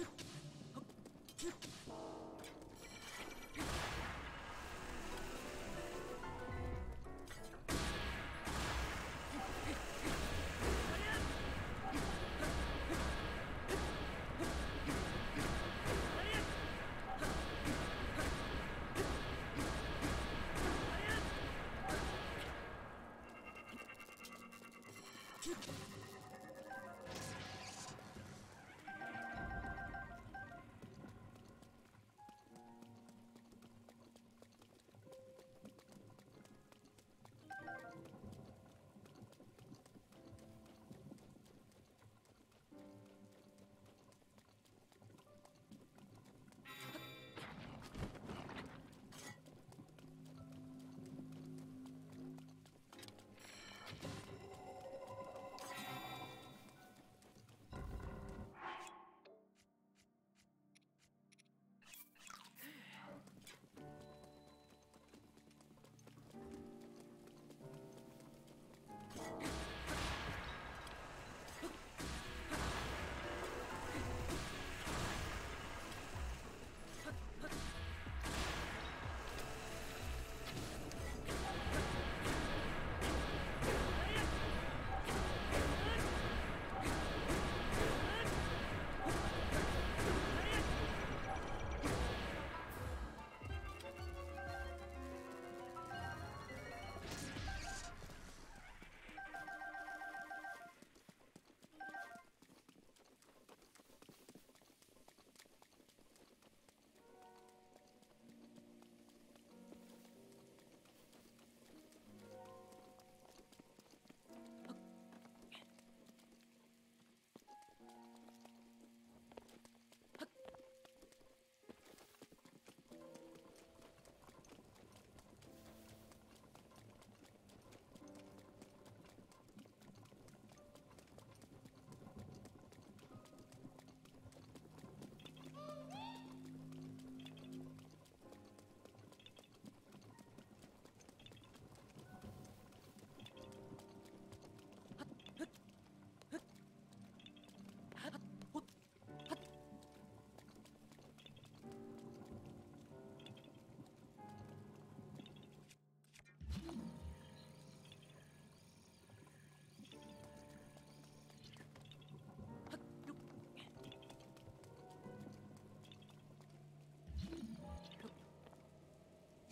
あっ。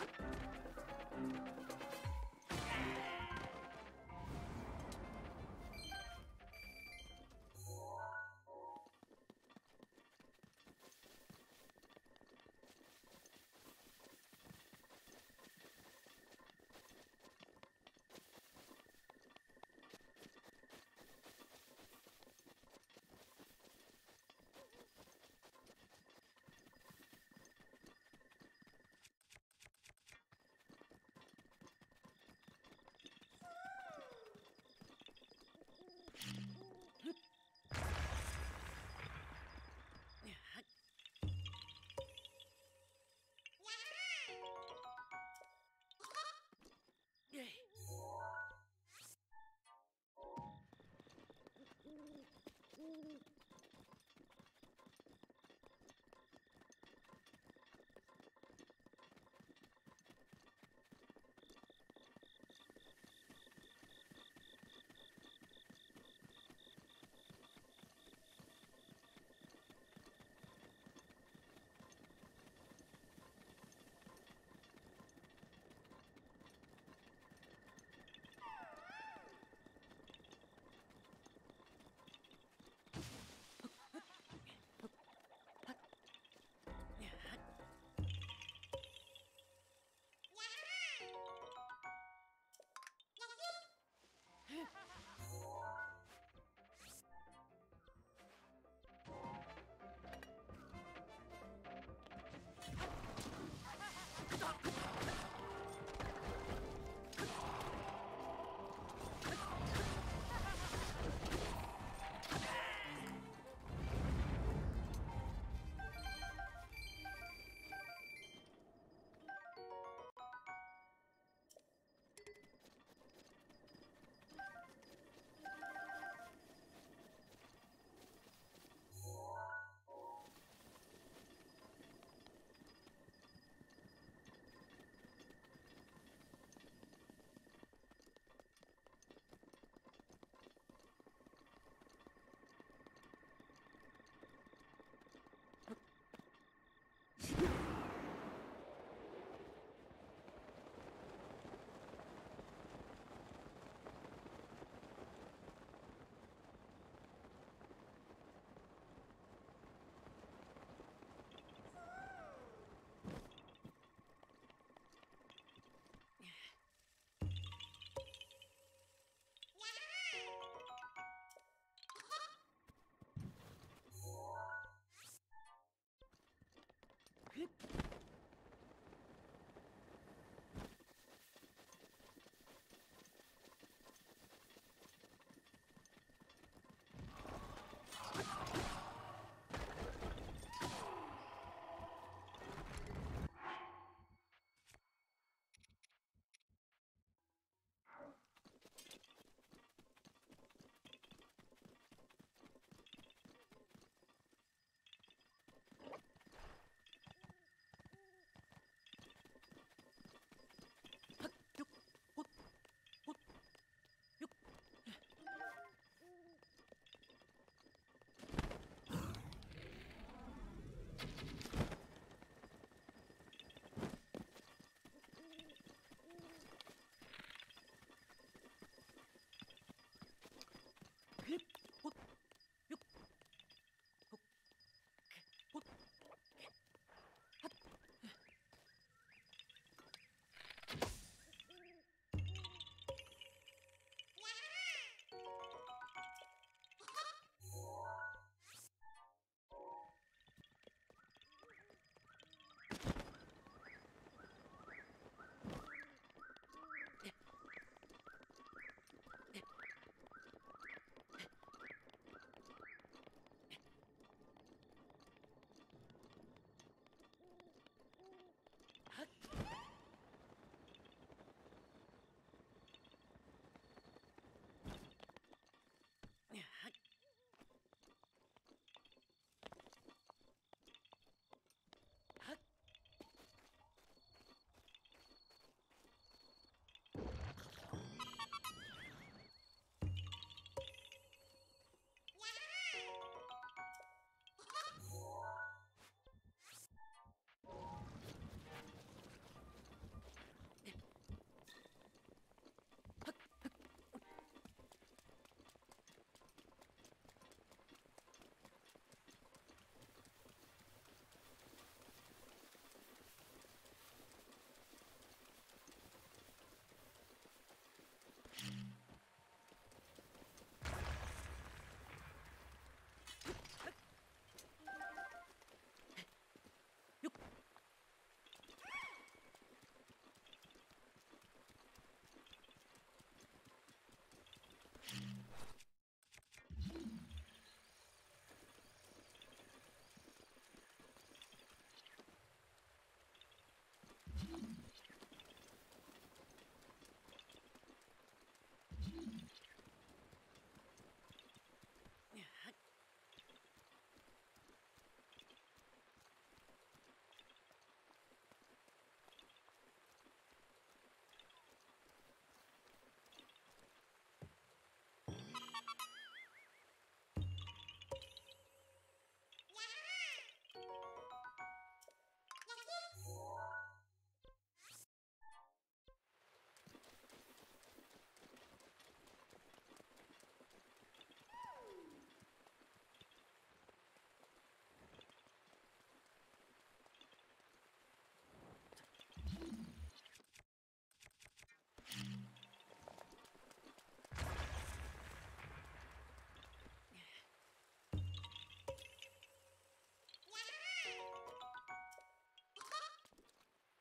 you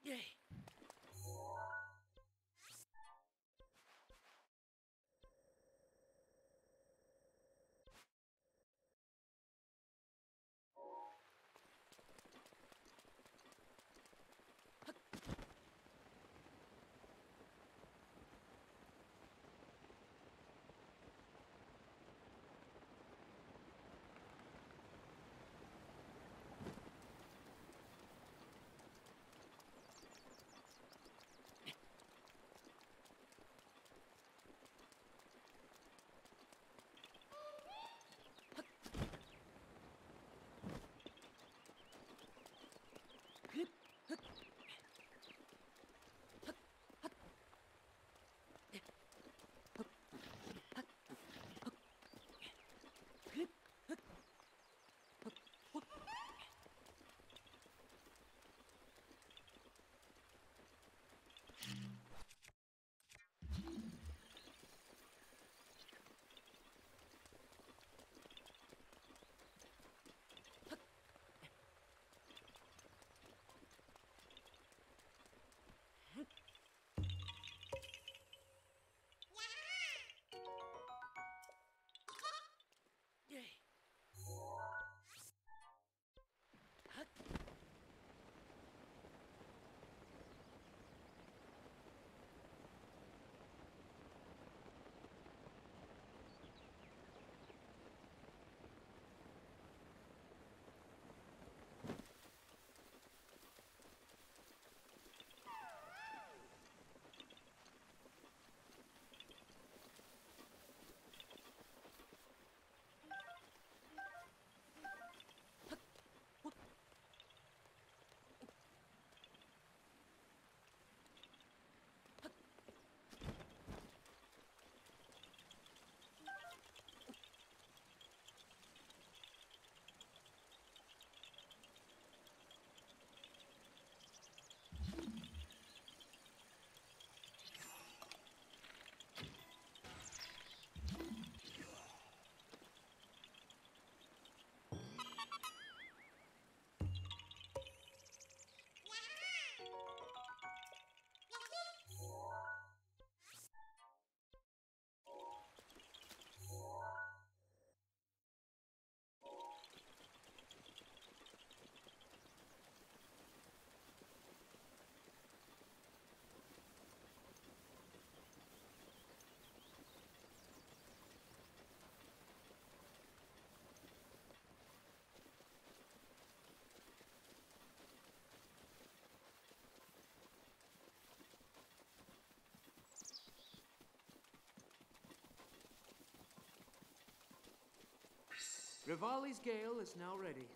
Yay! Rivali's gale is now ready.